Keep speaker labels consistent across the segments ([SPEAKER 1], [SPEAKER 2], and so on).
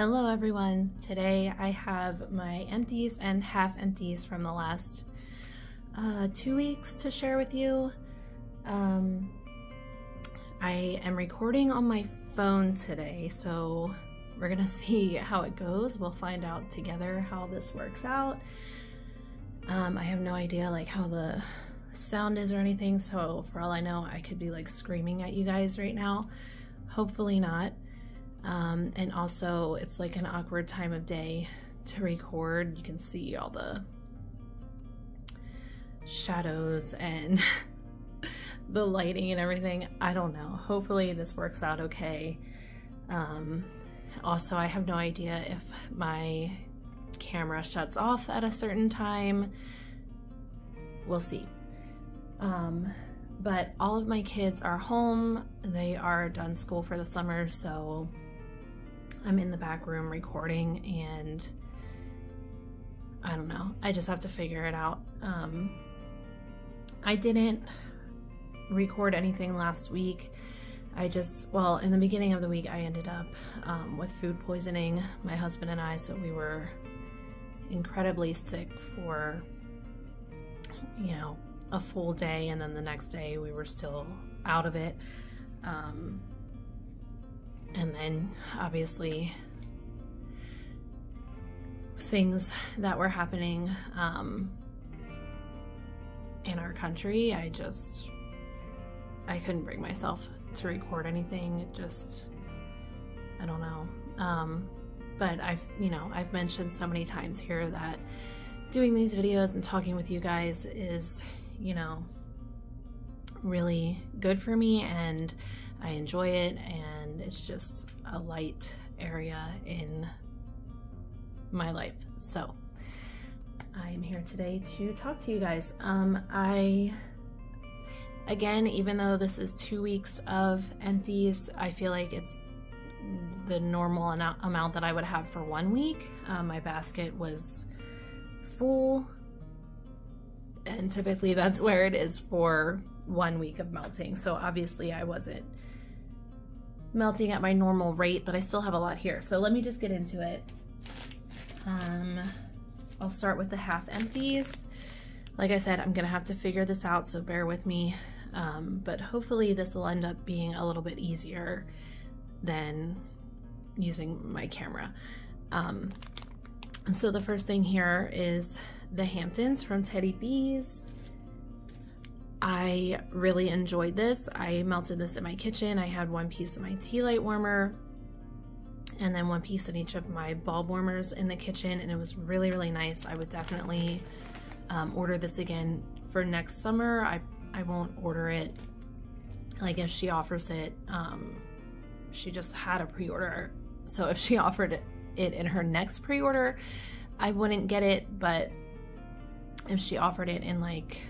[SPEAKER 1] Hello everyone. Today I have my empties and half empties from the last uh, two weeks to share with you. Um, I am recording on my phone today, so we're gonna see how it goes. We'll find out together how this works out. Um, I have no idea like how the sound is or anything, so for all I know, I could be like screaming at you guys right now. Hopefully not. Um, and also, it's like an awkward time of day to record. You can see all the shadows and the lighting and everything. I don't know. Hopefully, this works out okay. Um, also, I have no idea if my camera shuts off at a certain time. We'll see. Um, but all of my kids are home. They are done school for the summer, so I'm in the back room recording and I don't know. I just have to figure it out. Um, I didn't record anything last week. I just, well, in the beginning of the week, I ended up um, with food poisoning, my husband and I, so we were incredibly sick for, you know, a full day, and then the next day we were still out of it. Um, and then obviously things that were happening um, in our country. I just, I couldn't bring myself to record anything. It just, I don't know. Um, but I've, you know, I've mentioned so many times here that doing these videos and talking with you guys is, you know, really good for me and I enjoy it and it's just a light area in my life. So I am here today to talk to you guys. Um, I, again, even though this is two weeks of empties, I feel like it's the normal amount that I would have for one week. Um, my basket was full and typically that's where it is for one week of melting. So obviously I wasn't melting at my normal rate, but I still have a lot here. So let me just get into it. Um, I'll start with the half empties. Like I said, I'm gonna have to figure this out, so bear with me. Um, but hopefully this will end up being a little bit easier than using my camera. Um, so the first thing here is the Hamptons from Teddy Bee's. I really enjoyed this. I melted this in my kitchen. I had one piece of my tea light warmer and then one piece in each of my bulb warmers in the kitchen and it was really, really nice. I would definitely um, order this again for next summer. I, I won't order it like if she offers it. Um, she just had a pre-order. So if she offered it, it in her next pre-order, I wouldn't get it, but if she offered it in like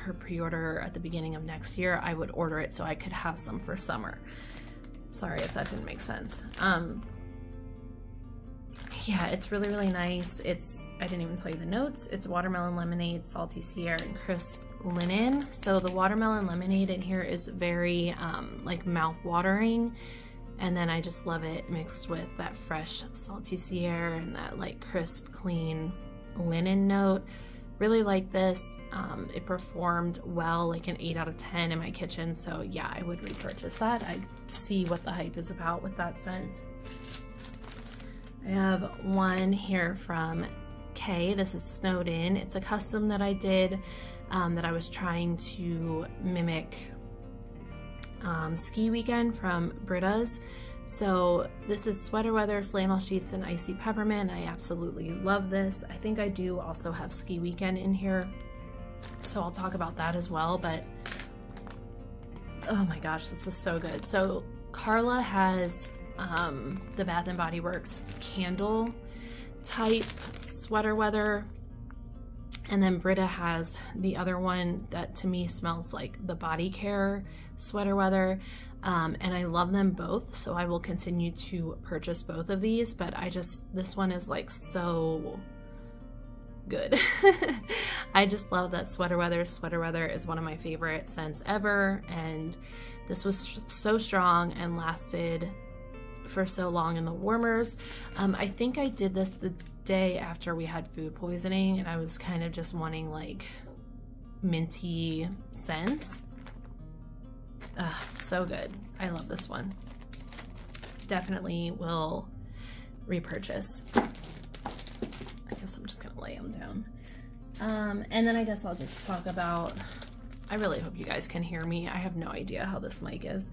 [SPEAKER 1] her pre-order at the beginning of next year, I would order it so I could have some for summer. Sorry if that didn't make sense. Um, yeah, it's really, really nice. It's, I didn't even tell you the notes. It's watermelon lemonade, salty air, and crisp linen. So the watermelon lemonade in here is very um, like mouth watering. And then I just love it mixed with that fresh salty air and that like crisp, clean linen note. Really like this. Um, it performed well, like an 8 out of 10 in my kitchen. So yeah, I would repurchase that. I see what the hype is about with that scent. I have one here from Kae. This is Snowed In. It's a custom that I did um, that I was trying to mimic um, Ski Weekend from Britta's. So this is Sweater Weather, Flannel Sheets, and Icy Peppermint. I absolutely love this. I think I do also have Ski Weekend in here, so I'll talk about that as well, but oh my gosh, this is so good. So Carla has um, the Bath & Body Works candle type sweater weather and then Britta has the other one that to me smells like the body care sweater weather. Um, and I love them both, so I will continue to purchase both of these, but I just, this one is like so good. I just love that sweater weather. Sweater weather is one of my favorite scents ever, and this was so strong and lasted for so long in the warmers. Um, I think I did this the day after we had food poisoning and I was kind of just wanting like minty scents. Ugh, so good. I love this one. Definitely will repurchase. I guess I'm just gonna lay them down. Um, and then I guess I'll just talk about, I really hope you guys can hear me. I have no idea how this mic is.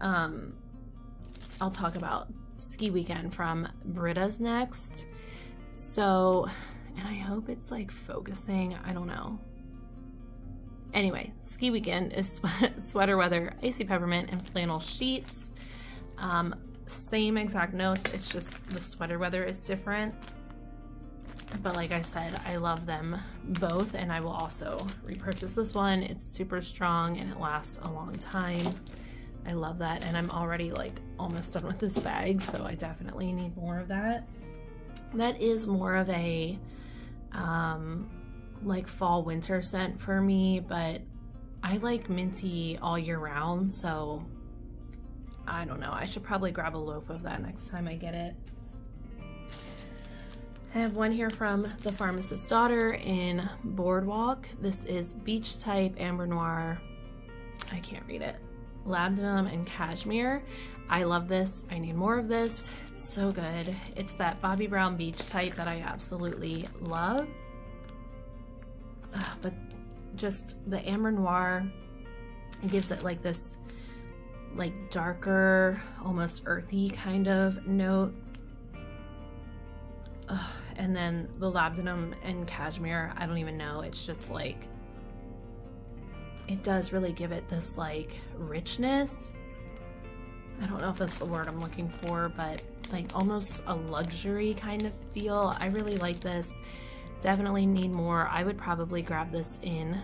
[SPEAKER 1] Um, I'll talk about ski weekend from Britta's next. So, and I hope it's like focusing, I don't know. Anyway, ski weekend is sweater weather, icy peppermint, and flannel sheets. Um, same exact notes, it's just the sweater weather is different. But like I said, I love them both and I will also repurchase this one. It's super strong and it lasts a long time. I love that and I'm already like almost done with this bag so I definitely need more of that. That is more of a um, like fall winter scent for me but I like minty all year round so I don't know I should probably grab a loaf of that next time I get it. I have one here from the pharmacist's daughter in Boardwalk. This is beach type amber noir. I can't read it. Labdanum and cashmere. I love this. I need more of this. It's so good. It's that Bobbi Brown beach type that I absolutely love. But just the amber noir it gives it like this like darker, almost earthy kind of note. Ugh, and then the labdanum and cashmere, I don't even know. It's just like, it does really give it this like richness. I don't know if that's the word I'm looking for, but like almost a luxury kind of feel. I really like this. Definitely need more. I would probably grab this in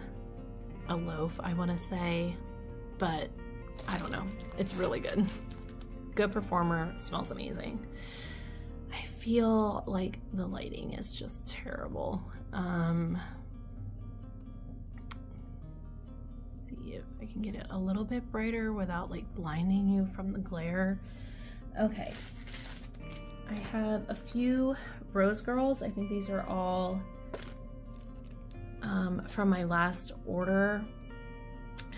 [SPEAKER 1] a loaf, I want to say, but I don't know. It's really good. Good performer, smells amazing I feel like the lighting is just terrible. Um, see if I can get it a little bit brighter without like blinding you from the glare. Okay, I have a few Rose Girls. I think these are all um, from my last order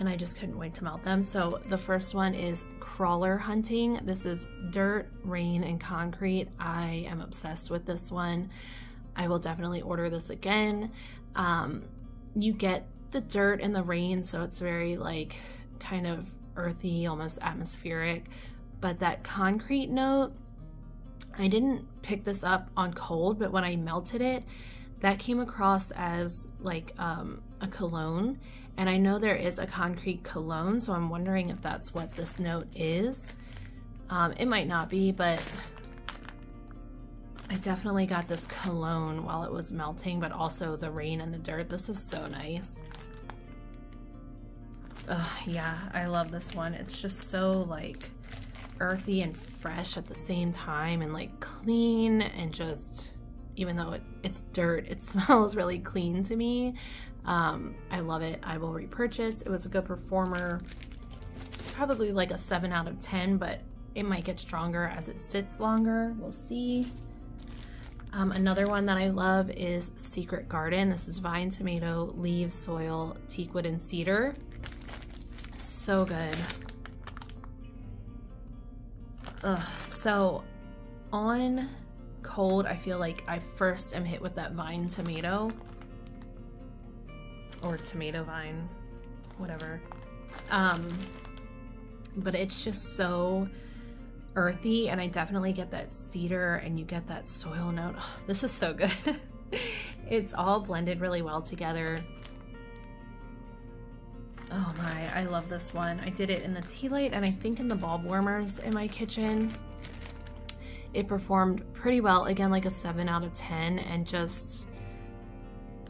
[SPEAKER 1] and I just couldn't wait to melt them. So the first one is Crawler Hunting. This is dirt, rain, and concrete. I am obsessed with this one. I will definitely order this again. Um, you get the dirt and the rain, so it's very like kind of earthy, almost atmospheric. But that concrete note, I didn't pick this up on cold, but when I melted it, that came across as like um, a cologne and I know there is a concrete cologne, so I'm wondering if that's what this note is. Um, it might not be, but I definitely got this cologne while it was melting, but also the rain and the dirt. This is so nice. Ugh, yeah, I love this one. It's just so like earthy and fresh at the same time and like clean and just even though it, it's dirt, it smells really clean to me. Um, I love it. I will repurchase. It was a good performer. Probably like a 7 out of 10, but it might get stronger as it sits longer. We'll see. Um, another one that I love is Secret Garden. This is vine, tomato, leaves, soil, teakwood, and cedar. So good. Ugh. So on cold, I feel like I first am hit with that vine tomato or tomato vine, whatever. Um, but it's just so earthy and I definitely get that cedar and you get that soil note. This is so good. it's all blended really well together. Oh my, I love this one. I did it in the tea light and I think in the bulb warmers in my kitchen. It performed pretty well. Again, like a 7 out of 10 and just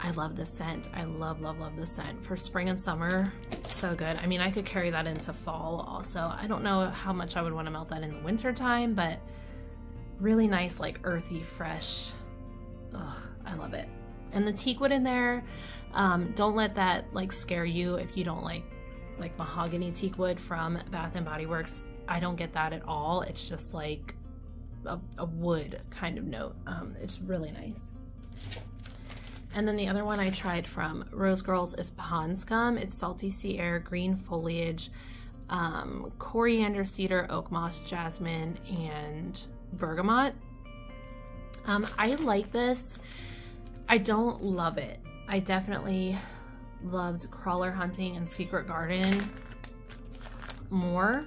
[SPEAKER 1] I love this scent. I love, love, love this scent. For spring and summer, so good. I mean, I could carry that into fall also. I don't know how much I would want to melt that in the winter time, but really nice, like earthy, fresh. Ugh, I love it. And the teak wood in there, um, don't let that like scare you if you don't like like mahogany teak wood from Bath and Body Works. I don't get that at all. It's just like a, a wood kind of note. Um, it's really nice. And then the other one I tried from Rose Girls is Pond Scum. It's salty sea air, green foliage, um, coriander, cedar, oak moss, jasmine, and bergamot. Um, I like this. I don't love it. I definitely loved Crawler Hunting and Secret Garden more.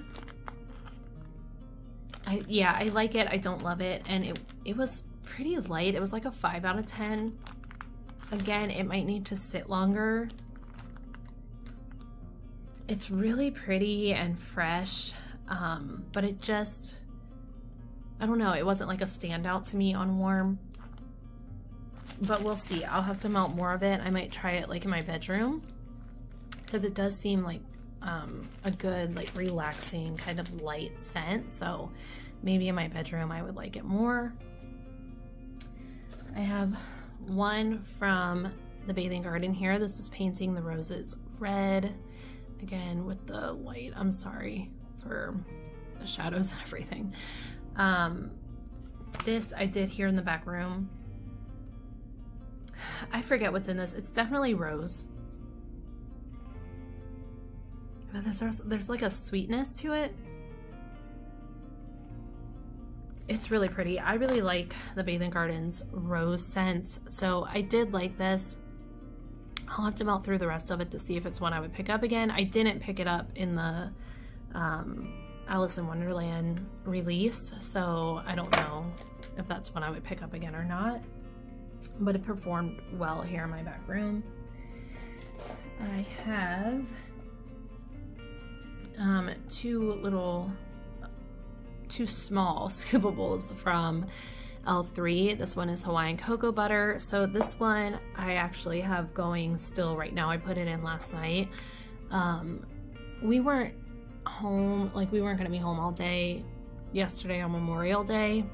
[SPEAKER 1] I yeah, I like it. I don't love it. And it it was pretty light. It was like a 5 out of 10. Again, it might need to sit longer. It's really pretty and fresh, um, but it just, I don't know, it wasn't like a standout to me on warm. But we'll see. I'll have to melt more of it. I might try it like in my bedroom because it does seem like um, a good, like relaxing kind of light scent. So maybe in my bedroom I would like it more. I have one from the bathing garden here. This is painting the roses red. Again, with the light, I'm sorry for the shadows and everything. Um, this I did here in the back room. I forget what's in this. It's definitely rose. But there's, there's like a sweetness to it. It's really pretty. I really like the Bathing Gardens rose scents. So I did like this. I'll have to melt through the rest of it to see if it's one I would pick up again. I didn't pick it up in the um, Alice in Wonderland release, so I don't know if that's one I would pick up again or not. But it performed well here in my back room. I have um, two little two small scoopables from L3. This one is Hawaiian cocoa butter. So this one I actually have going still right now. I put it in last night. Um, we weren't home, like we weren't going to be home all day yesterday on Memorial Day.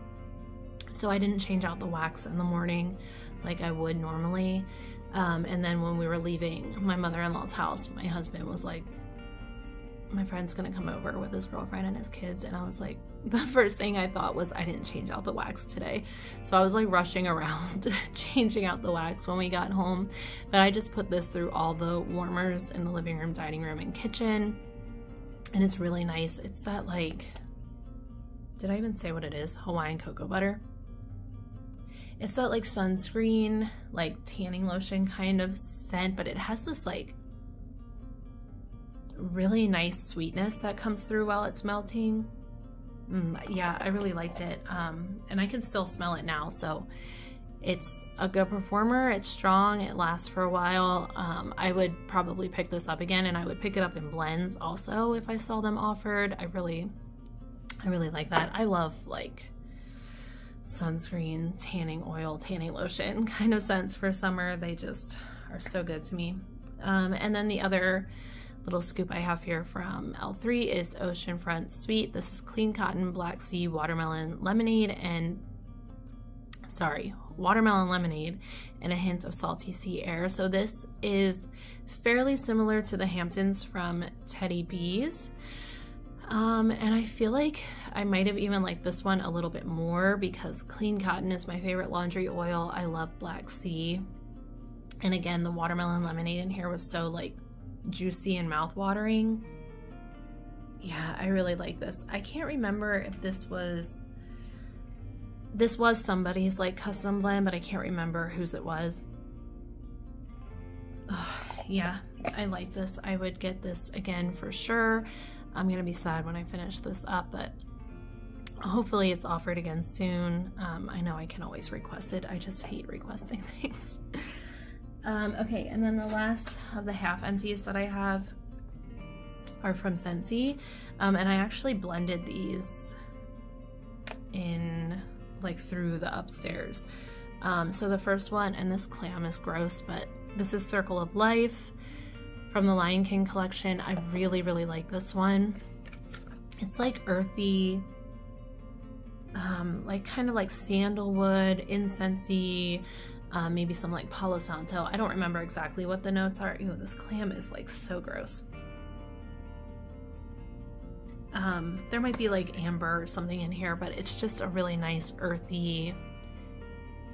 [SPEAKER 1] So I didn't change out the wax in the morning like I would normally. Um, and then when we were leaving my mother-in-law's house, my husband was like, my friend's gonna come over with his girlfriend and his kids. And I was like the first thing I thought was I didn't change out the wax today. So I was like rushing around changing out the wax when we got home. But I just put this through all the warmers in the living room dining room and kitchen. And it's really nice. It's that like did I even say what it is? Hawaiian cocoa butter it's that like sunscreen like tanning lotion kind of scent but it has this like really nice sweetness that comes through while it's melting. Mm, yeah, I really liked it. Um, and I can still smell it now. So it's a good performer. It's strong. It lasts for a while. Um, I would probably pick this up again and I would pick it up in blends also if I saw them offered. I really, I really like that. I love like sunscreen, tanning oil, tanning lotion kind of scents for summer. They just are so good to me. Um, and then the other little scoop I have here from L3 is Oceanfront Sweet. This is clean cotton, black sea, watermelon lemonade, and sorry, watermelon lemonade and a hint of salty sea air. So this is fairly similar to the Hamptons from Teddy Bee's. Um, and I feel like I might have even liked this one a little bit more because clean cotton is my favorite laundry oil. I love black sea. And again, the watermelon lemonade in here was so like juicy and mouth-watering. Yeah, I really like this. I can't remember if this was this was somebody's like custom blend, but I can't remember whose it was. Ugh, yeah, I like this. I would get this again for sure. I'm gonna be sad when I finish this up, but hopefully it's offered again soon. Um, I know I can always request it. I just hate requesting things. Um, okay, and then the last of the half empties that I have are from Scentsy. Um, and I actually blended these in like through the upstairs. Um, so the first one, and this clam is gross, but this is Circle of Life from the Lion King collection. I really, really like this one. It's like earthy, um, like kind of like sandalwood, incensey, um, maybe some like Palo Santo. I don't remember exactly what the notes are. Ew, this clam is like so gross. Um, there might be like amber or something in here, but it's just a really nice earthy,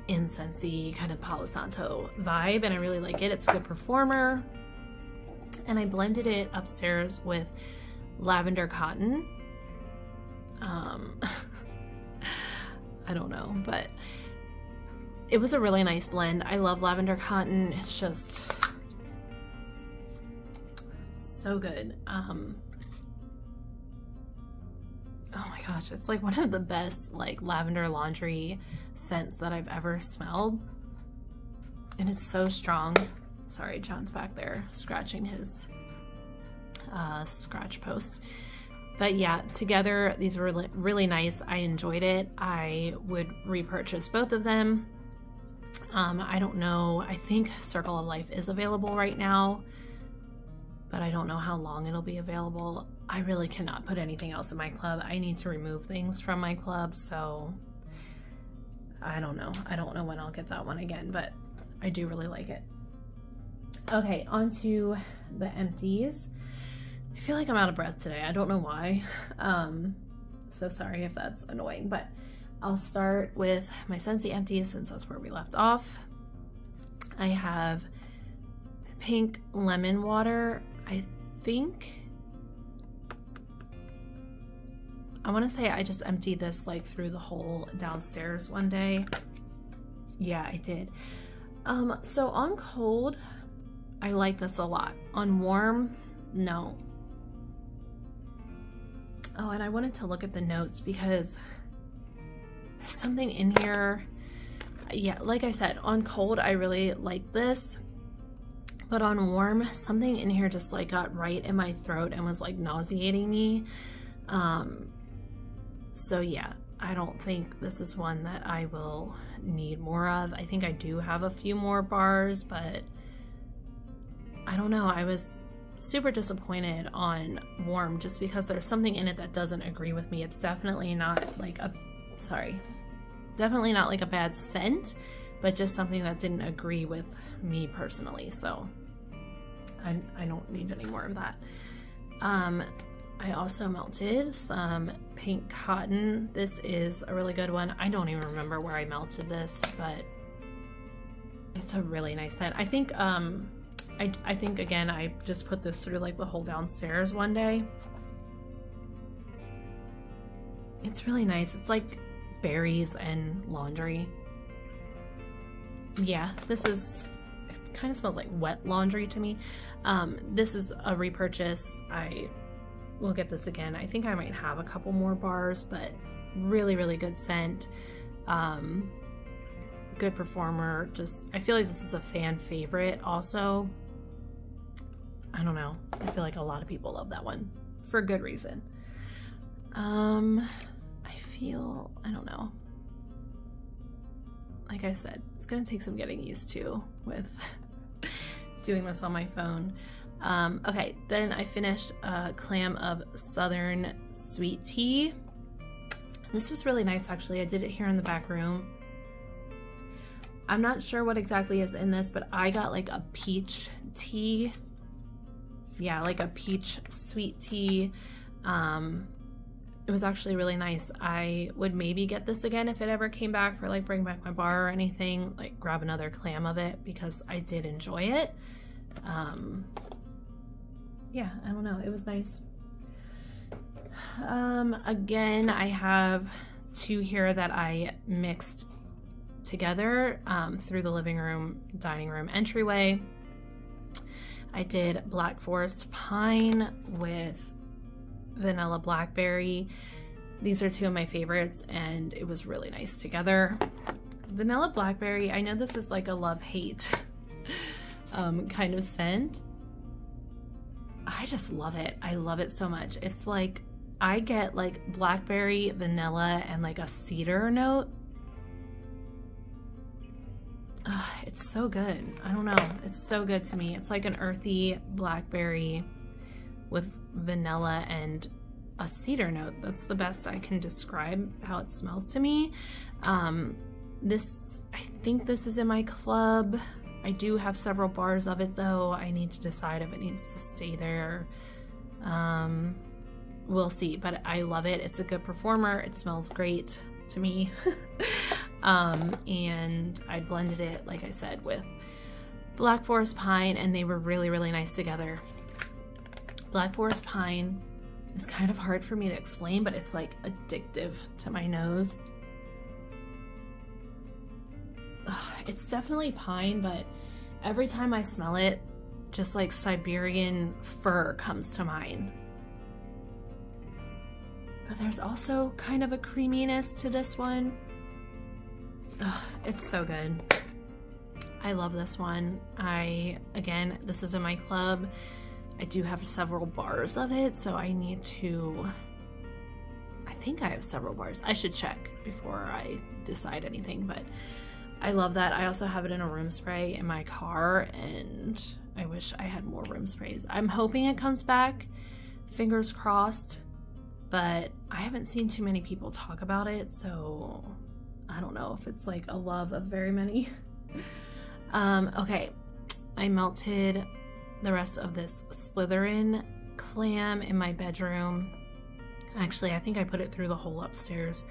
[SPEAKER 1] incensey kind of Palo Santo vibe, and I really like it. It's a good performer. And I blended it upstairs with lavender cotton. Um, I don't know, but it was a really nice blend. I love lavender cotton. It's just so good. Um, oh my gosh, it's like one of the best like lavender laundry scents that I've ever smelled. And it's so strong. Sorry, John's back there scratching his uh, scratch post. But yeah, together these were really nice. I enjoyed it. I would repurchase both of them. Um, I don't know. I think Circle of Life is available right now, but I don't know how long it'll be available. I really cannot put anything else in my club. I need to remove things from my club, so I don't know. I don't know when I'll get that one again, but I do really like it. Okay, on to the empties. I feel like I'm out of breath today. I don't know why. Um, so sorry if that's annoying, but I'll start with my Scentsy empties since that's where we left off. I have pink lemon water. I think I want to say I just emptied this like through the whole downstairs one day. Yeah, I did. Um, so on cold, I like this a lot. On warm, no. Oh, and I wanted to look at the notes because there's something in here. Yeah, like I said, on cold, I really like this. But on warm, something in here just like got right in my throat and was like nauseating me. Um, so yeah, I don't think this is one that I will need more of. I think I do have a few more bars, but I don't know. I was super disappointed on Warm just because there's something in it that doesn't agree with me. It's definitely not like a, sorry, definitely not like a bad scent, but just something that didn't agree with me personally. So I, I don't need any more of that. Um, I also melted some pink cotton. This is a really good one. I don't even remember where I melted this, but it's a really nice scent. I think um, I, I think again I just put this through like the whole downstairs one day. It's really nice. It's like berries and laundry. Yeah, this is kind of smells like wet laundry to me. Um, this is a repurchase. I will get this again. I think I might have a couple more bars, but really, really good scent. Um, good performer. Just, I feel like this is a fan favorite also. I don't know. I feel like a lot of people love that one for good reason. Um, I feel, I don't know. Like I said, it's gonna take some getting used to with doing this on my phone. Um, okay, then I finished a clam of Southern Sweet Tea. This was really nice actually. I did it here in the back room. I'm not sure what exactly is in this, but I got like a peach tea yeah, like a peach sweet tea. Um, it was actually really nice. I would maybe get this again if it ever came back for like bring back my bar or anything, like grab another clam of it because I did enjoy it. Um, yeah, I don't know. It was nice. Um, again, I have two here that I mixed together um, through the living room, dining room entryway. I did Black Forest Pine with Vanilla Blackberry. These are two of my favorites and it was really nice together. Vanilla Blackberry, I know this is like a love-hate um, kind of scent. I just love it. I love it so much. It's like, I get like blackberry, vanilla, and like a cedar note it's so good. I don't know. It's so good to me. It's like an earthy blackberry with vanilla and a cedar note. That's the best I can describe how it smells to me. Um, this, I think this is in my club. I do have several bars of it though. I need to decide if it needs to stay there. Um, we'll see, but I love it. It's a good performer. It smells great to me. um, and I blended it, like I said, with Black Forest Pine, and they were really, really nice together. Black Forest Pine is kind of hard for me to explain, but it's like addictive to my nose. Ugh, it's definitely pine, but every time I smell it, just like Siberian fir comes to mind. But there's also kind of a creaminess to this one. Ugh, it's so good. I love this one. I, again, this is in my club. I do have several bars of it, so I need to, I think I have several bars. I should check before I decide anything, but I love that. I also have it in a room spray in my car, and I wish I had more room sprays. I'm hoping it comes back, fingers crossed, but I haven't seen too many people talk about it, so I don't know if it's like a love of very many. um, okay, I melted the rest of this Slytherin clam in my bedroom. Actually, I think I put it through the whole upstairs.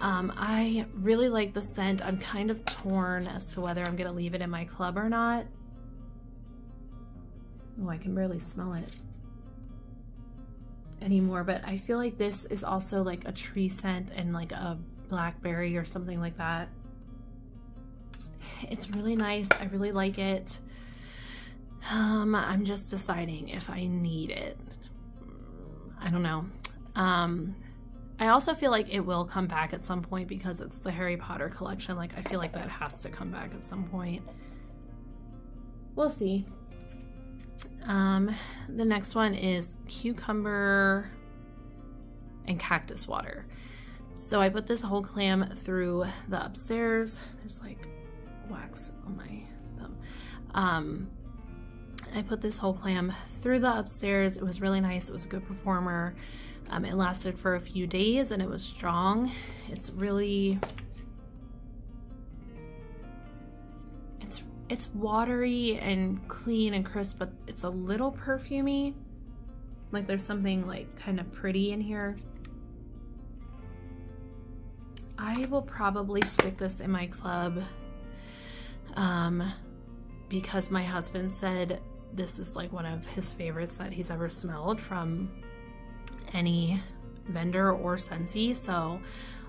[SPEAKER 1] Um, I really like the scent. I'm kind of torn as to whether I'm going to leave it in my club or not. Oh, I can barely smell it anymore, but I feel like this is also like a tree scent and like a blackberry or something like that. It's really nice. I really like it. Um, I'm just deciding if I need it. I don't know. Um, I also feel like it will come back at some point because it's the Harry Potter collection. Like, I feel like that has to come back at some point. We'll see. Um, the next one is cucumber and cactus water. So I put this whole clam through the upstairs. There's like wax on my thumb. Um, I put this whole clam through the upstairs. It was really nice. It was a good performer. Um, it lasted for a few days and it was strong. It's really, it's, it's watery and clean and crisp, but it's a little perfumey. Like there's something like kind of pretty in here. I will probably stick this in my club um, because my husband said this is like one of his favorites that he's ever smelled from any vendor or Scentsy. So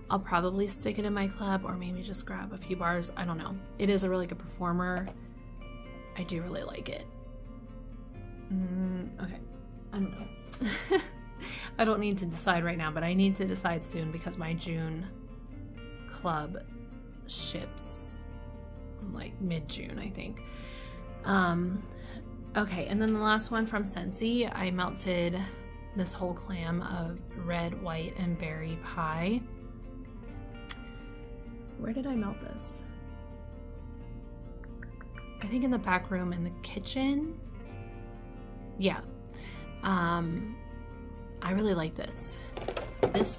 [SPEAKER 1] I'll probably stick it in my club or maybe just grab a few bars. I don't know. It is a really good performer. I do really like it. Mm, okay. I don't know. I don't need to decide right now, but I need to decide soon because my June club ships like mid-June, I think. Um, Okay, and then the last one from Scentsy, I melted this whole clam of red, white, and berry pie. Where did I melt this? I think in the back room in the kitchen. Yeah. Um, I really like this. This,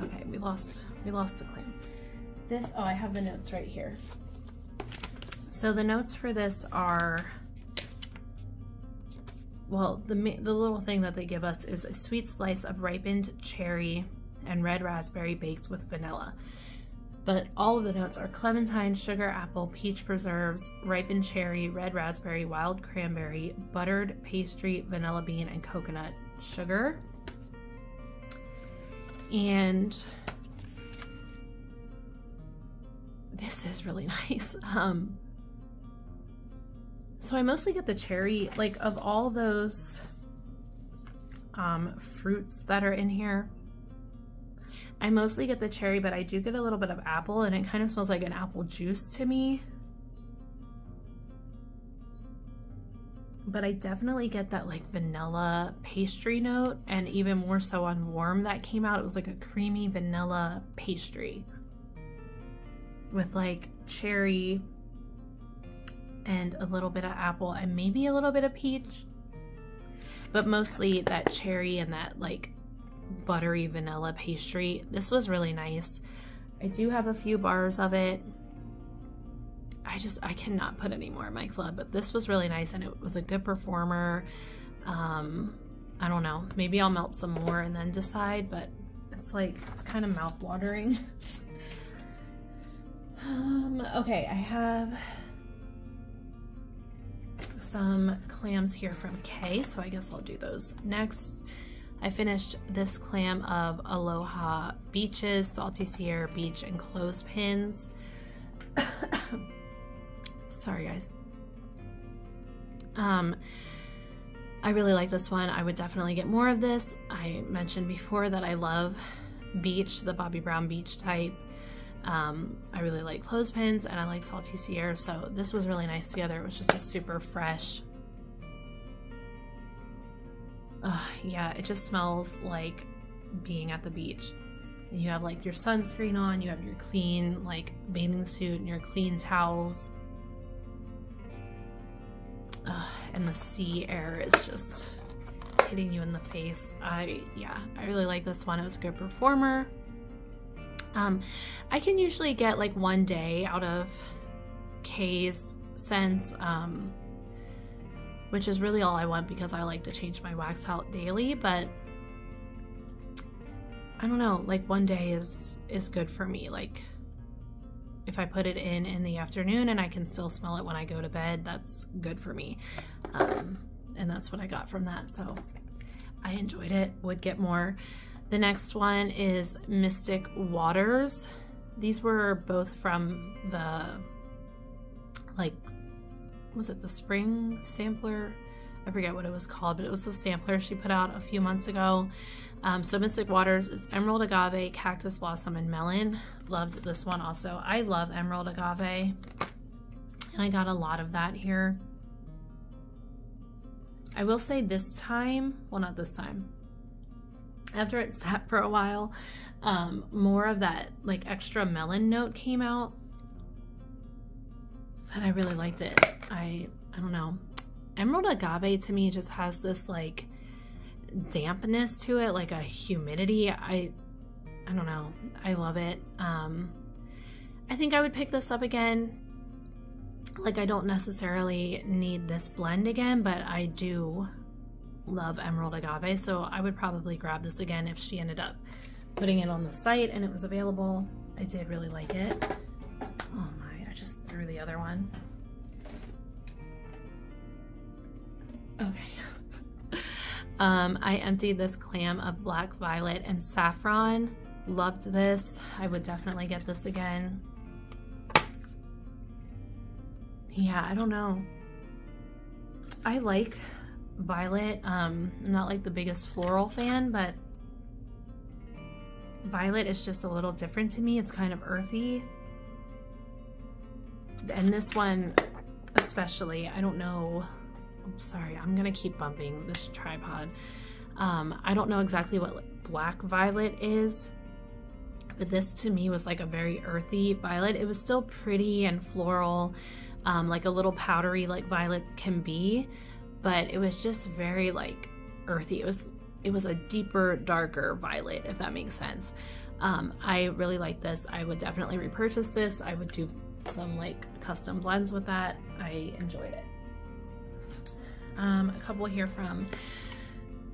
[SPEAKER 1] okay, we lost, we lost the clam. This, oh, I have the notes right here. So the notes for this are well, the, the little thing that they give us is a sweet slice of ripened cherry and red raspberry baked with vanilla. But all of the notes are clementine, sugar apple, peach preserves, ripened cherry, red raspberry, wild cranberry, buttered pastry, vanilla bean, and coconut sugar. And this is really nice. Um, so I mostly get the cherry, like of all those um, fruits that are in here, I mostly get the cherry, but I do get a little bit of apple and it kind of smells like an apple juice to me. But I definitely get that like vanilla pastry note and even more so on warm that came out. It was like a creamy vanilla pastry with like cherry and a little bit of apple and maybe a little bit of peach. But mostly that cherry and that like buttery vanilla pastry. This was really nice. I do have a few bars of it. I just, I cannot put any more in my club, but this was really nice and it was a good performer. Um, I don't know. Maybe I'll melt some more and then decide, but it's like, it's kind of mouth watering. um, okay, I have some clams here from Kae, so I guess I'll do those next. I finished this clam of Aloha Beaches, Salty Sea Air Beach, and clothespins. Sorry, guys. Um, I really like this one. I would definitely get more of this. I mentioned before that I love beach, the Bobbi Brown beach type. Um, I really like clothespins and I like Salty Sea Air, so this was really nice together. It was just a super fresh. Uh, yeah, it just smells like being at the beach. You have like your sunscreen on, you have your clean like bathing suit and your clean towels. Uh, and the sea air is just hitting you in the face. I, yeah, I really like this one. It was a good performer. Um, I can usually get like one day out of Kae's scents, um, which is really all I want because I like to change my wax out daily, but I don't know, like one day is is good for me. Like if I put it in in the afternoon and I can still smell it when I go to bed, that's good for me. Um, and that's what I got from that. So I enjoyed it, would get more. The next one is Mystic Waters. These were both from the, like, was it the spring sampler? I forget what it was called, but it was the sampler she put out a few months ago. Um, so Mystic Waters is Emerald Agave, Cactus Blossom, and Melon. Loved this one also. I love Emerald Agave. And I got a lot of that here. I will say this time, well not this time, after it sat for a while, um, more of that like extra melon note came out. But I really liked it. I I don't know. Emerald agave to me just has this like dampness to it, like a humidity. I I don't know. I love it. Um I think I would pick this up again. Like I don't necessarily need this blend again, but I do love emerald agave, so I would probably grab this again if she ended up putting it on the site and it was available. I did really like it. Oh my, I just threw the other one. Okay. um, I emptied this clam of black violet and saffron. Loved this. I would definitely get this again. Yeah, I don't know. I like Violet. Um, I'm not like the biggest floral fan, but Violet is just a little different to me. It's kind of earthy. And this one especially, I don't know. I'm sorry, I'm gonna keep bumping this tripod. Um, I don't know exactly what black violet is, but this to me was like a very earthy violet. It was still pretty and floral, um, like a little powdery like violet can be, but it was just very like earthy. It was it was a deeper, darker violet, if that makes sense. Um, I really like this. I would definitely repurchase this. I would do some like custom blends with that. I enjoyed it. Um, a couple here from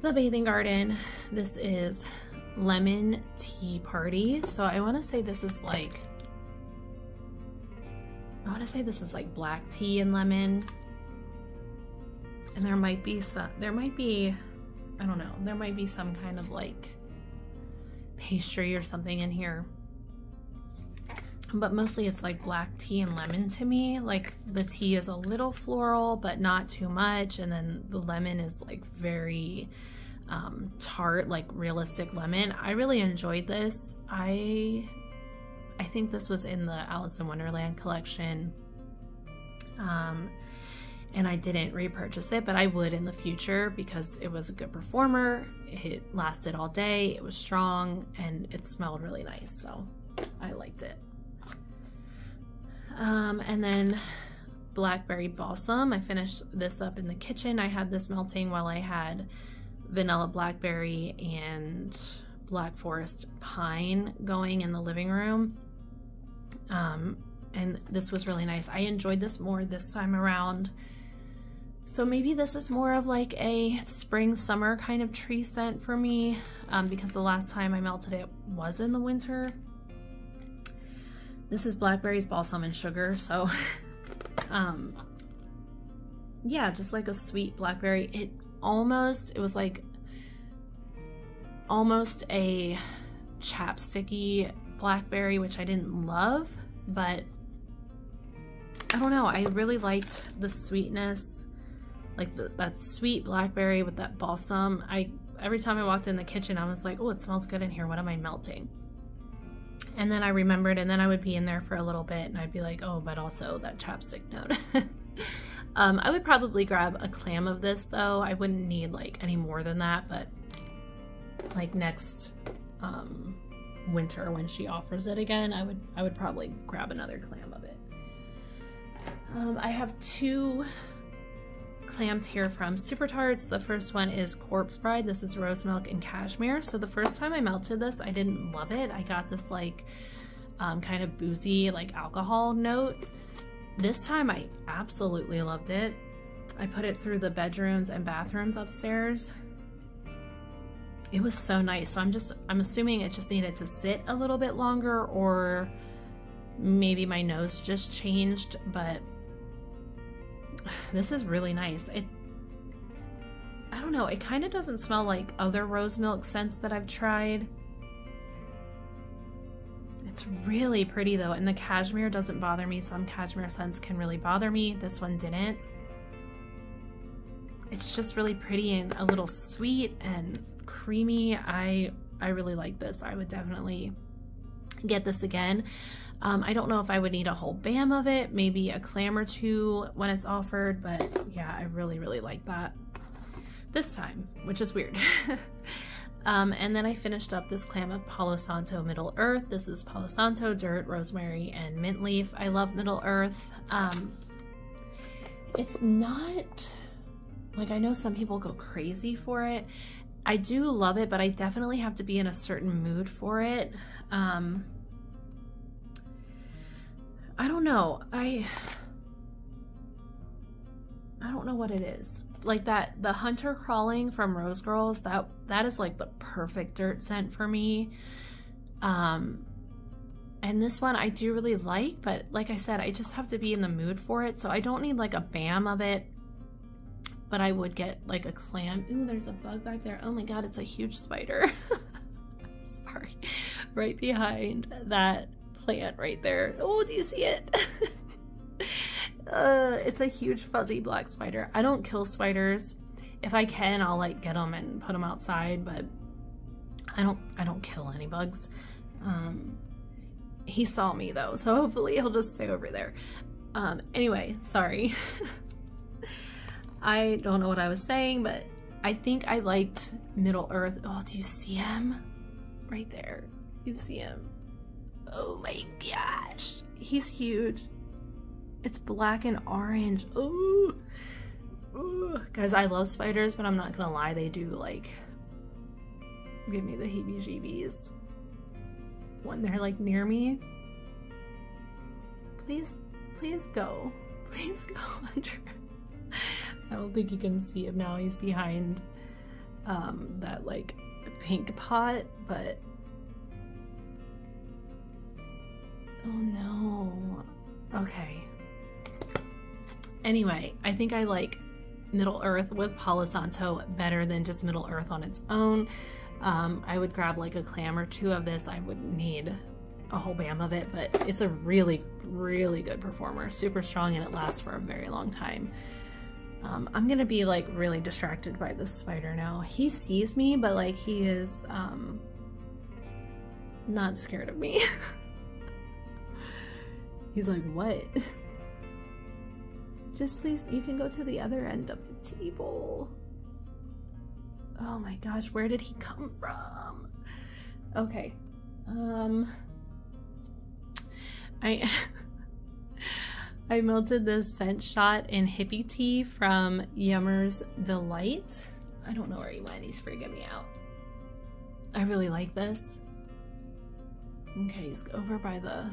[SPEAKER 1] the Bathing Garden. This is Lemon Tea Party. So I want to say this is like, I want to say this is like black tea and lemon and there might be some there might be I don't know there might be some kind of like pastry or something in here. But mostly it's like black tea and lemon to me. Like the tea is a little floral but not too much. And then the lemon is like very um, tart like realistic lemon. I really enjoyed this. I I think this was in the Alice in Wonderland collection. Um, and I didn't repurchase it, but I would in the future because it was a good performer. It lasted all day, it was strong, and it smelled really nice, so I liked it. Um, and then Blackberry Balsam. I finished this up in the kitchen. I had this melting while I had Vanilla Blackberry and Black Forest Pine going in the living room. Um, and this was really nice. I enjoyed this more this time around So maybe this is more of like a spring summer kind of tree scent for me um, because the last time I melted it was in the winter. This is blackberries, balsam, and sugar. So um, yeah, just like a sweet blackberry. It almost, it was like almost a chapsticky blackberry, which I didn't love, but I don't know. I really liked the sweetness, like the, that sweet blackberry with that balsam. I every time I walked in the kitchen, I was like, oh, it smells good in here. What am I melting? And then I remembered, and then I would be in there for a little bit, and I'd be like, oh, but also that chapstick note. um, I would probably grab a clam of this, though. I wouldn't need like any more than that, but like next um, winter when she offers it again, I would I would probably grab another clam of it. Um, I have two clams here from Super Tarts. The first one is Corpse Bride. This is rose milk and cashmere. So the first time I melted this, I didn't love it. I got this like um, kind of boozy like alcohol note. This time I absolutely loved it. I put it through the bedrooms and bathrooms upstairs. It was so nice. So I'm just, I'm assuming it just needed to sit a little bit longer or maybe my nose just changed, but this is really nice. It I don't know, it kind of doesn't smell like other rose milk scents that I've tried. It's really pretty though, and the cashmere doesn't bother me. Some cashmere scents can really bother me. This one didn't. It's just really pretty and a little sweet and creamy. I I really like this. I would definitely get this again. Um, I don't know if I would need a whole bam of it, maybe a clam or two when it's offered, but yeah, I really, really like that this time, which is weird. um, and then I finished up this clam of Palo Santo Middle Earth. This is Palo Santo, dirt, rosemary, and mint leaf. I love Middle Earth. Um, it's not like I know some people go crazy for it. I do love it, but I definitely have to be in a certain mood for it. Um, I don't know. I I don't know what it is. Like that the hunter crawling from Rose Girls, that that is like the perfect dirt scent for me. Um and this one I do really like, but like I said, I just have to be in the mood for it. So I don't need like a bam of it. But I would get like a clam. Ooh, there's a bug back there. Oh my god, it's a huge spider. Sorry. Right behind that plant right there. Oh, do you see it? uh, it's a huge fuzzy black spider. I don't kill spiders. If I can, I'll like get them and put them outside, but I don't I don't kill any bugs. Um, he saw me though, so hopefully he'll just stay over there. Um, anyway, sorry. I don't know what I was saying, but I think I liked Middle Earth. Oh, do you see him? Right there. You see him. Oh my gosh. He's huge. It's black and orange. Ooh. Ooh. Guys, I love spiders, but I'm not gonna lie, they do like give me the heebie-jeebies when they're like near me. Please, please go. Please go under. I don't think you can see him now. He's behind um, that like pink pot, but Oh no. Okay. Anyway, I think I like Middle Earth with Palo Santo better than just Middle Earth on its own. Um, I would grab like a clam or two of this. I wouldn't need a whole bam of it, but it's a really, really good performer. Super strong and it lasts for a very long time. Um, I'm gonna be like really distracted by this spider now. He sees me, but like he is um, not scared of me. He's like, what? Just please, you can go to the other end of the table. Oh my gosh, where did he come from? Okay. Um I I melted this scent shot in hippie tea from Yummer's Delight. I don't know where he went, he's freaking me out. I really like this. Okay, he's over by the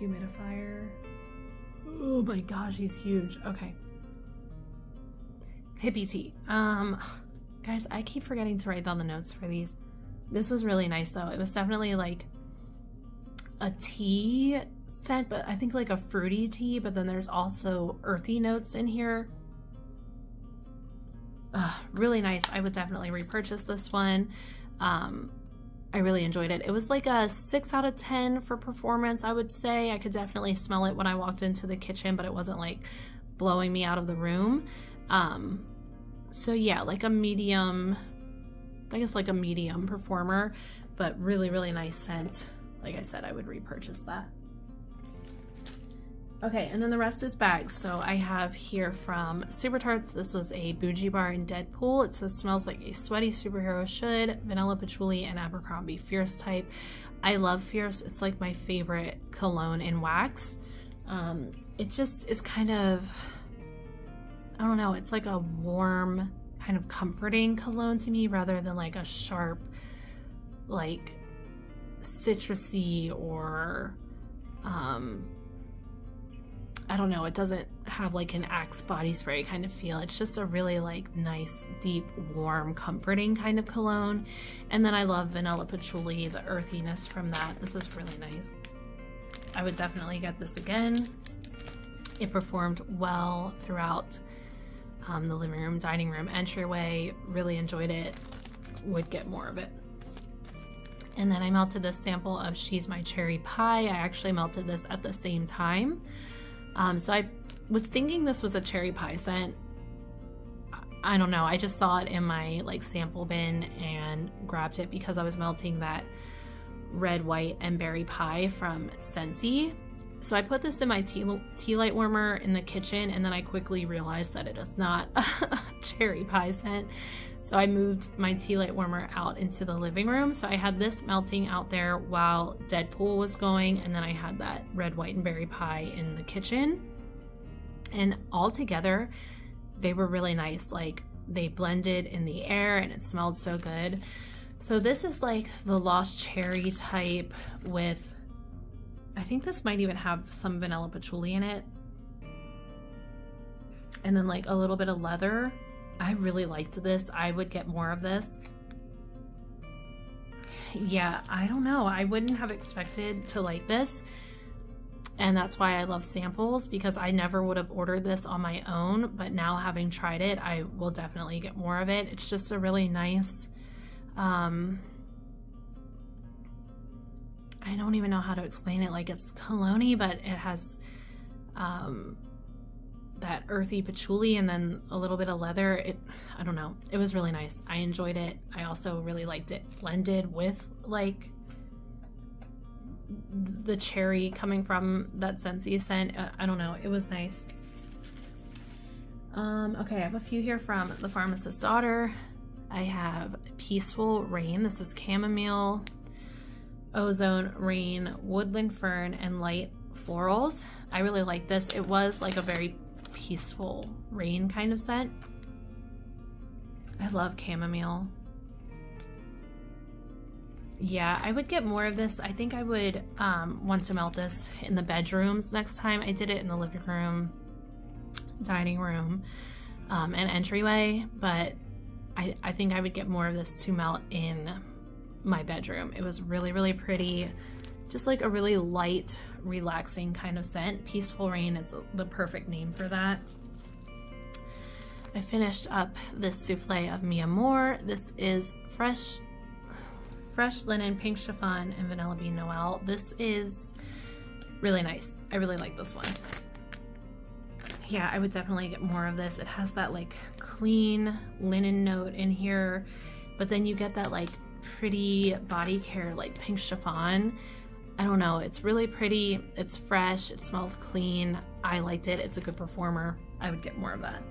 [SPEAKER 1] humidifier. Oh my gosh, he's huge. Okay. hippie tea. Um, guys, I keep forgetting to write down the notes for these. This was really nice though. It was definitely like a tea scent, but I think like a fruity tea, but then there's also earthy notes in here. Uh, really nice. I would definitely repurchase this one. Um, I really enjoyed it. It was like a 6 out of 10 for performance, I would say. I could definitely smell it when I walked into the kitchen, but it wasn't like blowing me out of the room. Um, so yeah, like a medium, I guess like a medium performer, but really, really nice scent. Like I said, I would repurchase that. Okay, and then the rest is bags. So I have here from Super Tarts. This was a bougie bar in Deadpool. It says smells like a sweaty superhero should. Vanilla patchouli and Abercrombie Fierce type. I love Fierce. It's like my favorite cologne in wax. Um, it just is kind of, I don't know, it's like a warm, kind of comforting cologne to me rather than like a sharp, like citrusy or um, I don't know, it doesn't have like an Axe body spray kind of feel. It's just a really like nice, deep, warm, comforting kind of cologne. And then I love vanilla patchouli, the earthiness from that. This is really nice. I would definitely get this again. It performed well throughout um, the living room, dining room, entryway. Really enjoyed it. Would get more of it. And then I melted this sample of She's My Cherry Pie. I actually melted this at the same time. Um, so I was thinking this was a cherry pie scent. I don't know. I just saw it in my like sample bin and grabbed it because I was melting that red, white, and berry pie from Scentsy. So I put this in my tea, tea light warmer in the kitchen and then I quickly realized that it is not a cherry pie scent. So I moved my tea light warmer out into the living room. So I had this melting out there while Deadpool was going, and then I had that red, white, and berry pie in the kitchen. And all together, they were really nice. Like they blended in the air and it smelled so good. So this is like the lost cherry type with, I think this might even have some vanilla patchouli in it. And then like a little bit of leather I really liked this. I would get more of this. Yeah, I don't know. I wouldn't have expected to like this. And that's why I love samples because I never would have ordered this on my own. But now having tried it, I will definitely get more of it. It's just a really nice, um, I don't even know how to explain it. Like it's cologne but it has, um, that earthy patchouli and then a little bit of leather. It, I don't know. It was really nice. I enjoyed it. I also really liked it blended with like the cherry coming from that Scentsy scent. Uh, I don't know. It was nice. Um, okay, I have a few here from The Pharmacist's Daughter. I have Peaceful Rain. This is chamomile, ozone, rain, woodland fern, and light florals. I really like this. It was like a very peaceful rain kind of scent. I love chamomile. Yeah, I would get more of this. I think I would um, want to melt this in the bedrooms next time. I did it in the living room, dining room, um, and entryway, but I, I think I would get more of this to melt in my bedroom. It was really, really pretty. Just like a really light, relaxing kind of scent. Peaceful Rain is the perfect name for that. I finished up this souffle of Mia Amour. This is fresh, fresh linen, pink chiffon, and vanilla bean noel. This is really nice. I really like this one. Yeah, I would definitely get more of this. It has that like clean linen note in here, but then you get that like pretty body care like pink chiffon I don't know, it's really pretty, it's fresh, it smells clean. I liked it, it's a good performer. I would get more of that.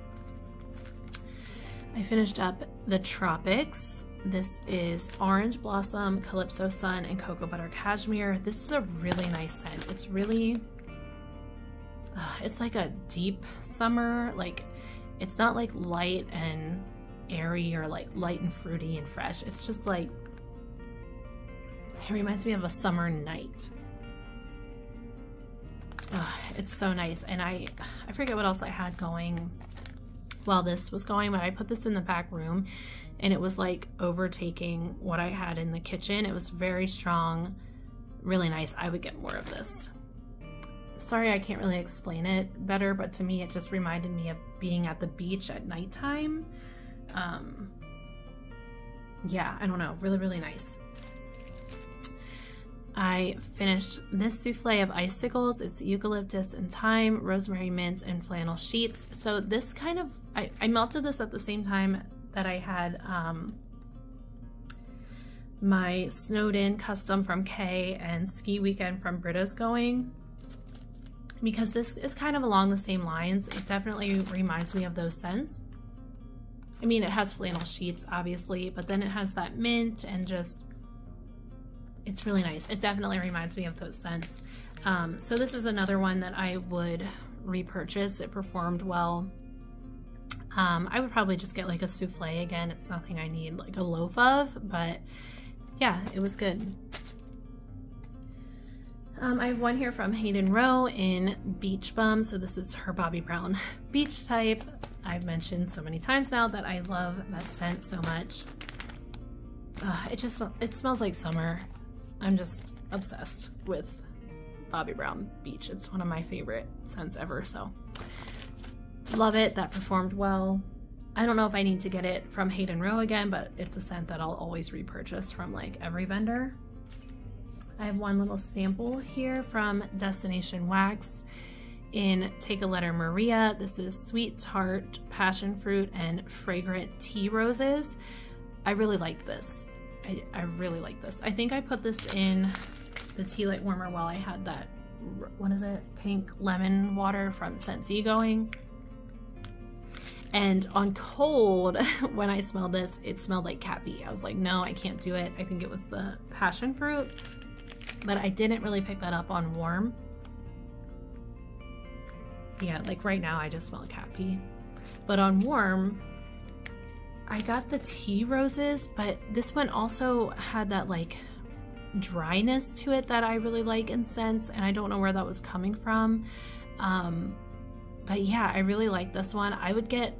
[SPEAKER 1] I finished up the Tropics. This is Orange Blossom, Calypso Sun, and Cocoa Butter Cashmere. This is a really nice scent. It's really, uh, it's like a deep summer, like it's not like light and airy or like light and fruity and fresh. It's just like it reminds me of a summer night. It's so nice. And I, I forget what else I had going while this was going, but I put this in the back room and it was like overtaking what I had in the kitchen. It was very strong, really nice. I would get more of this. Sorry, I can't really explain it better, but to me, it just reminded me of being at the beach at nighttime. Um, yeah, I don't know, really, really nice. I finished this souffle of icicles. It's eucalyptus and thyme, rosemary mint, and flannel sheets. So this kind of, I, I melted this at the same time that I had um, my Snowden custom from Kae and Ski Weekend from Brita's going because this is kind of along the same lines. It definitely reminds me of those scents. I mean, it has flannel sheets, obviously, but then it has that mint and just, it's really nice. It definitely reminds me of those scents. Um, so this is another one that I would repurchase. It performed well. Um, I would probably just get like a souffle again. It's nothing I need like a loaf of, but yeah, it was good. Um, I have one here from Hayden Rowe in Beach Bum. So this is her Bobbi Brown beach type. I've mentioned so many times now that I love that scent so much. Uh, it just, it smells like summer. I'm just obsessed with Bobbi Brown Beach. It's one of my favorite scents ever, so love it. That performed well. I don't know if I need to get it from Hayden Row again, but it's a scent that I'll always repurchase from like every vendor. I have one little sample here from Destination Wax in Take a Letter Maria. This is sweet tart, passion fruit, and fragrant tea roses. I really like this. I, I really like this. I think I put this in the tea light warmer while I had that, what is it, pink lemon water from Scentsy going. And on cold, when I smelled this, it smelled like cat pee. I was like, no, I can't do it. I think it was the passion fruit but I didn't really pick that up on warm. Yeah, like right now I just smell cat pee. But on warm, I got the tea roses, but this one also had that like dryness to it that I really like in scents, and I don't know where that was coming from. Um, but yeah, I really like this one. I would get,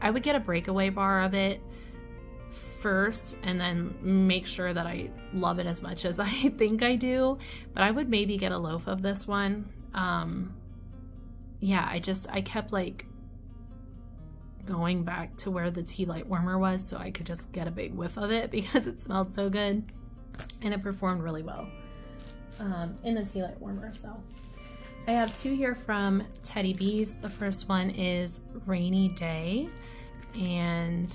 [SPEAKER 1] I would get a breakaway bar of it first and then make sure that I love it as much as I think I do. But I would maybe get a loaf of this one. Um, yeah, I just, I kept like going back to where the tea light warmer was so I could just get a big whiff of it because it smelled so good and it performed really well um, in the tea light warmer. So I have two here from Teddy Bee's. The first one is Rainy Day and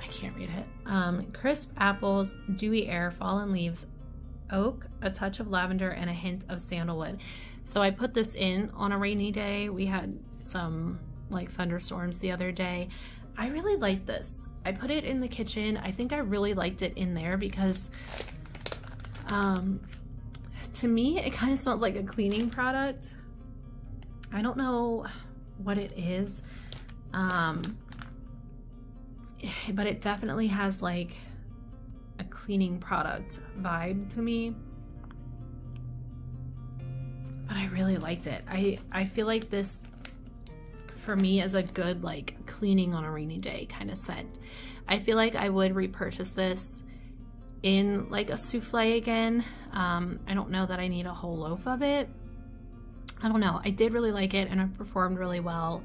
[SPEAKER 1] I can't read it. Um, crisp apples, dewy air, fallen leaves, oak, a touch of lavender, and a hint of sandalwood. So I put this in on a rainy day. We had some like thunderstorms the other day. I really like this. I put it in the kitchen. I think I really liked it in there because um, to me, it kind of smells like a cleaning product. I don't know what it is. Um, but it definitely has like a cleaning product vibe to me. But I really liked it. I, I feel like this for me as a good like cleaning on a rainy day kind of scent. I feel like I would repurchase this in like a souffle again. Um, I don't know that I need a whole loaf of it. I don't know. I did really like it and it performed really well.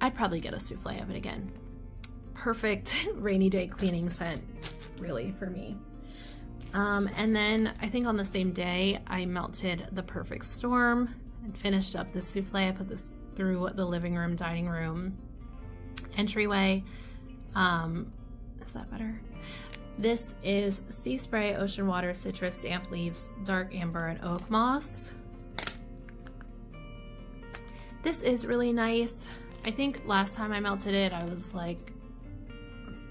[SPEAKER 1] I'd probably get a souffle of it again. Perfect rainy day cleaning scent, really, for me. Um, and then I think on the same day, I melted the Perfect Storm and finished up the souffle. I put this through the living room, dining room, entryway. Um, is that better? This is Sea Spray, Ocean Water, Citrus, Damp Leaves, Dark Amber, and Oak Moss. This is really nice. I think last time I melted it, I was like,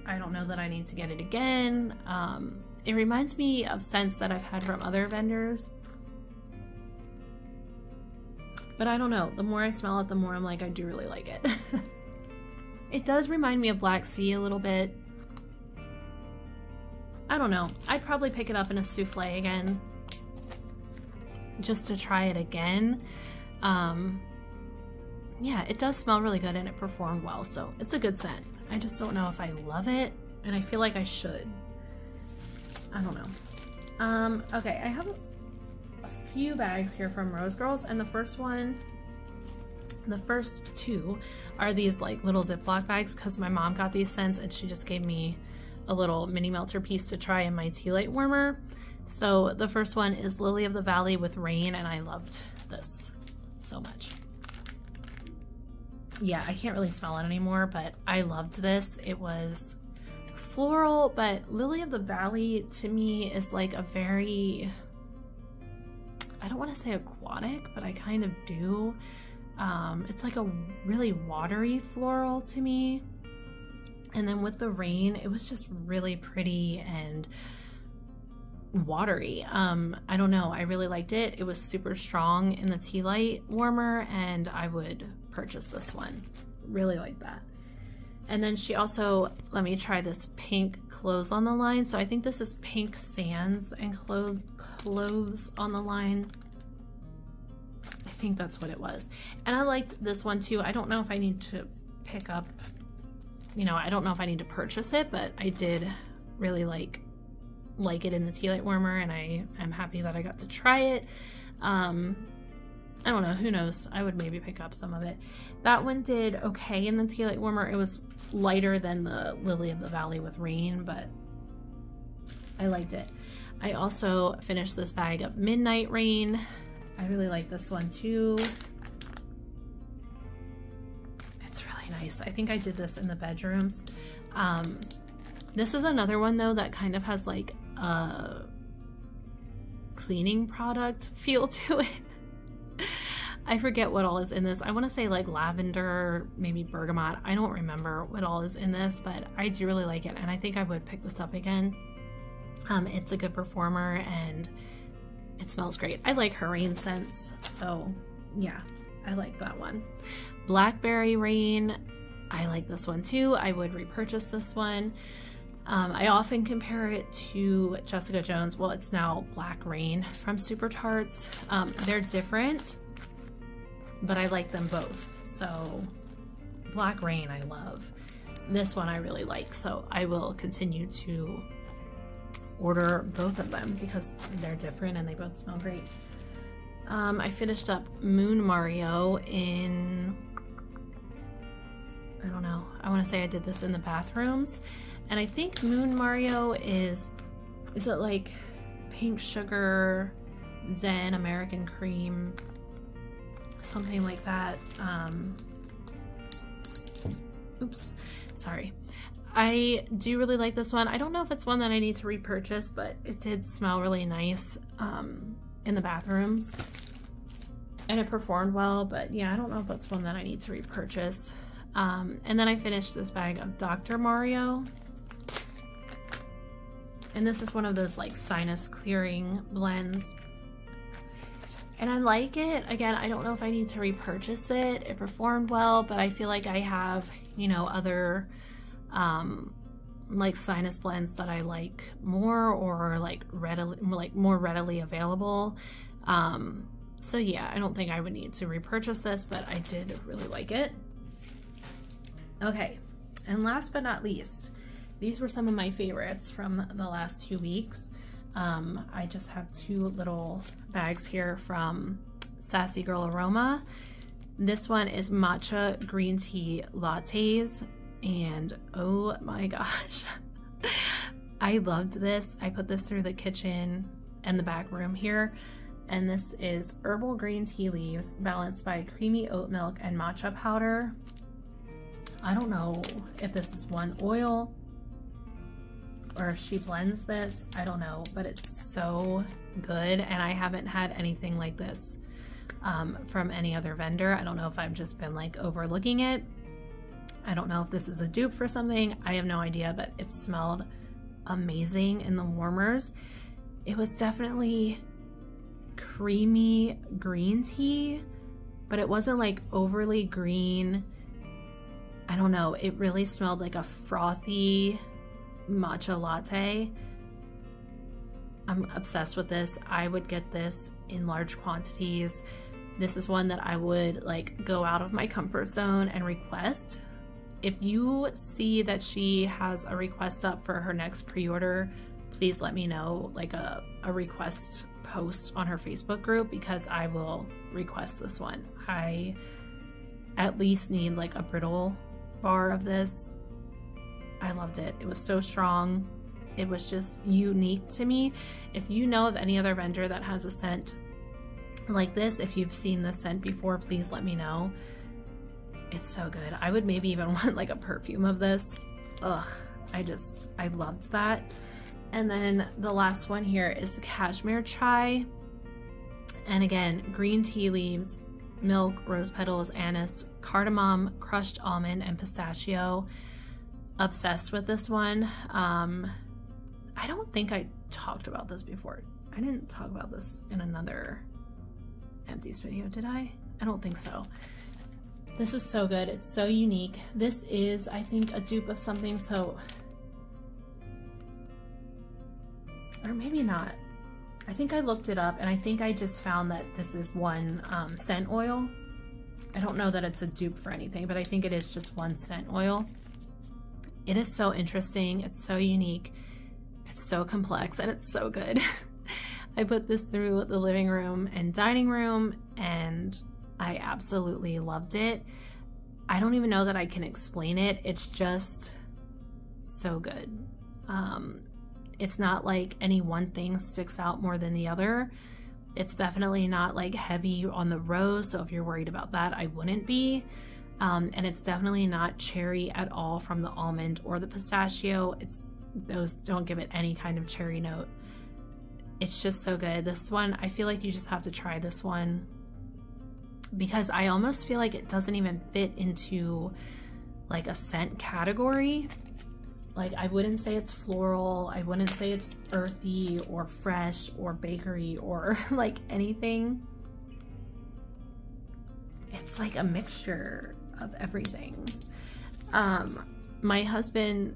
[SPEAKER 1] I don't know that I need to get it again. Um, it reminds me of scents that I've had from other vendors. But I don't know. The more I smell it, the more I'm like, I do really like it. it does remind me of Black Sea a little bit. I don't know. I'd probably pick it up in a souffle again. Just to try it again. Um, yeah, it does smell really good and it performed well. So it's a good scent. I just don't know if I love it and I feel like I should. I don't know. Um, okay, I have few bags here from Rose Girls and the first one, the first two are these like little Ziploc bags because my mom got these scents and she just gave me a little mini melter piece to try in my tea light warmer. So the first one is Lily of the Valley with Rain and I loved this so much yeah, I can't really smell it anymore, but I loved this. It was floral, but Lily of the Valley to me is like a very, I don't want to say aquatic, but I kind of do. Um, it's like a really watery floral to me. And then with the rain, it was just really pretty and watery. Um, I don't know. I really liked it. It was super strong in the tea light warmer, and I would purchase this one. Really like that. And then she also let me try this pink clothes on the line. So I think this is pink sands and clothes clothes on the line. I think that's what it was. And I liked this one too. I don't know if I need to pick up, you know, I don't know if I need to purchase it, but I did really like like it in the tea light warmer and I am happy that I got to try it. Um, I don't know, who knows? I would maybe pick up some of it. That one did okay in the tea light warmer. It was lighter than the Lily of the Valley with Rain, but I liked it. I also finished this bag of Midnight Rain. I really like this one too. It's really nice. I think I did this in the bedrooms. Um, this is another one though that kind of has like a cleaning product feel to it. I forget what all is in this. I want to say like lavender, maybe bergamot. I don't remember what all is in this, but I do really like it and I think I would pick this up again. Um, it's a good performer and it smells great. I like her rain scents, so yeah, I like that one. Blackberry Rain, I like this one too. I would repurchase this one. Um, I often compare it to Jessica Jones. Well, it's now Black Rain from Super Tarts. Um, they're different, but I like them both. So Black Rain I love. This one I really like, so I will continue to order both of them because they're different and they both smell great. Um, I finished up Moon Mario in, I don't know, I want to say I did this in the bathrooms and I think Moon Mario is, is it like pink sugar, Zen, American cream, something like that. Um, oops, sorry. I do really like this one. I don't know if it's one that I need to repurchase, but it did smell really nice um, in the bathrooms. And it performed well, but yeah, I don't know if that's one that I need to repurchase. Um, and then I finished this bag of Dr. Mario. And this is one of those like sinus clearing blends. And I like it. Again, I don't know if I need to repurchase it. It performed well, but I feel like I have, you know, other um, like sinus blends that I like more or like readily like more readily available. Um, so yeah, I don't think I would need to repurchase this, but I did really like it. Okay, and last but not least, these were some of my favorites from the last two weeks. Um, I just have two little bags here from Sassy Girl Aroma. This one is matcha green tea lattes and oh my gosh, I loved this. I put this through the kitchen and the back room here. And this is herbal green tea leaves balanced by creamy oat milk and matcha powder. I don't know if this is one oil or if she blends this, I don't know, but it's so good and I haven't had anything like this um, from any other vendor. I don't know if I've just been like overlooking it. I don't know if this is a dupe for something. I have no idea, but it smelled amazing in the warmers. It was definitely creamy green tea, but it wasn't like overly green. I don't know. It really smelled like a frothy matcha latte. I'm obsessed with this. I would get this in large quantities. this is one that I would like go out of my comfort zone and request. If you see that she has a request up for her next pre-order, please let me know like a, a request post on her Facebook group because I will request this one. I at least need like a brittle bar of this. I loved it. It was so strong. It was just unique to me. If you know of any other vendor that has a scent like this, if you've seen this scent before, please let me know. It's so good. I would maybe even want like a perfume of this. Ugh, I just, I loved that. And then the last one here is cashmere chai. And again, green tea leaves, milk, rose petals, anise, cardamom, crushed almond, and pistachio. Obsessed with this one. Um, I don't think I talked about this before. I didn't talk about this in another empties video, did I? I don't think so. This is so good. It's so unique. This is, I think, a dupe of something, so... Or maybe not. I think I looked it up, and I think I just found that this is one um, scent oil. I don't know that it's a dupe for anything, but I think it is just one scent oil. It is so interesting. It's so unique. It's so complex, and it's so good. I put this through the living room and dining room, and I absolutely loved it. I don't even know that I can explain it. It's just so good. Um, it's not like any one thing sticks out more than the other. It's definitely not like heavy on the rose, so if you're worried about that, I wouldn't be. Um, and it's definitely not cherry at all from the almond or the pistachio. It's those don't give it any kind of cherry note. It's just so good. This one, I feel like you just have to try this one because I almost feel like it doesn't even fit into like a scent category. Like I wouldn't say it's floral, I wouldn't say it's earthy or fresh or bakery or like anything. It's like a mixture of everything. Um, my husband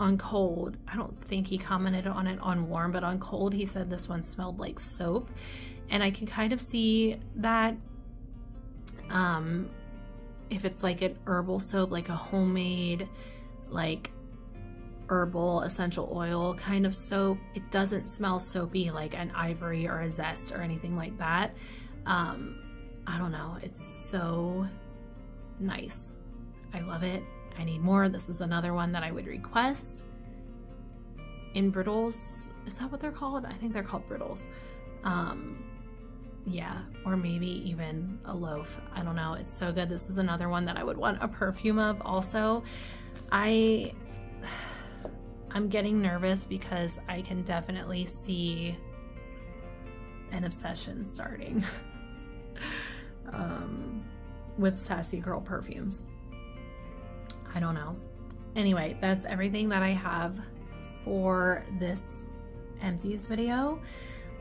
[SPEAKER 1] on cold, I don't think he commented on it on warm, but on cold he said this one smelled like soap. And I can kind of see that um, if it's like an herbal soap, like a homemade, like herbal essential oil kind of soap, it doesn't smell soapy like an ivory or a zest or anything like that. Um, I don't know. It's so nice. I love it. I need more. This is another one that I would request. In brittles, is that what they're called? I think they're called brittles. Um, yeah, or maybe even a loaf. I don't know. It's so good. This is another one that I would want a perfume of also. I I'm getting nervous because I can definitely see an obsession starting um, with Sassy Girl perfumes. I don't know. Anyway, that's everything that I have for this empties video.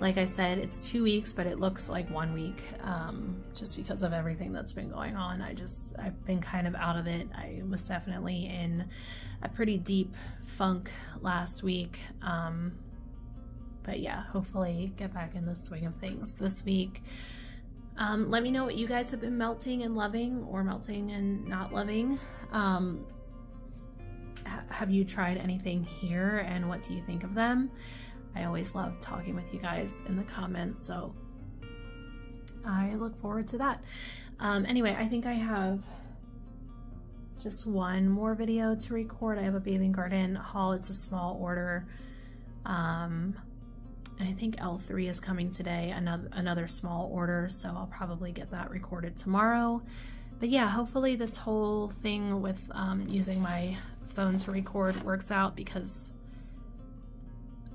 [SPEAKER 1] Like I said, it's two weeks, but it looks like one week um, just because of everything that's been going on. I just, I've been kind of out of it. I was definitely in a pretty deep funk last week. Um, but yeah, hopefully get back in the swing of things this week. Um, let me know what you guys have been melting and loving or melting and not loving. Um, ha have you tried anything here and what do you think of them? I always love talking with you guys in the comments, so I look forward to that. Um, anyway, I think I have just one more video to record. I have a bathing garden haul. It's a small order. Um, and I think L3 is coming today, another, another small order, so I'll probably get that recorded tomorrow. But yeah, hopefully this whole thing with um, using my phone to record works out because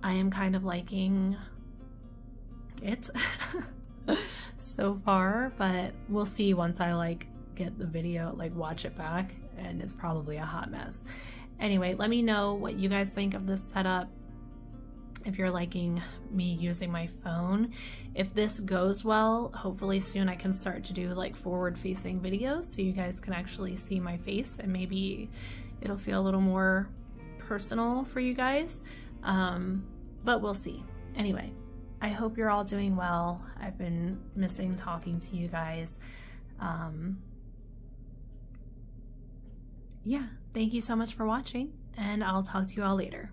[SPEAKER 1] I am kind of liking it so far, but we'll see once I like get the video, like watch it back, and it's probably a hot mess. Anyway, let me know what you guys think of this setup. If you're liking me using my phone. If this goes well, hopefully soon I can start to do like forward facing videos so you guys can actually see my face and maybe it'll feel a little more personal for you guys. Um, but we'll see. Anyway, I hope you're all doing well. I've been missing talking to you guys. Um, yeah, thank you so much for watching, and I'll talk to you all later.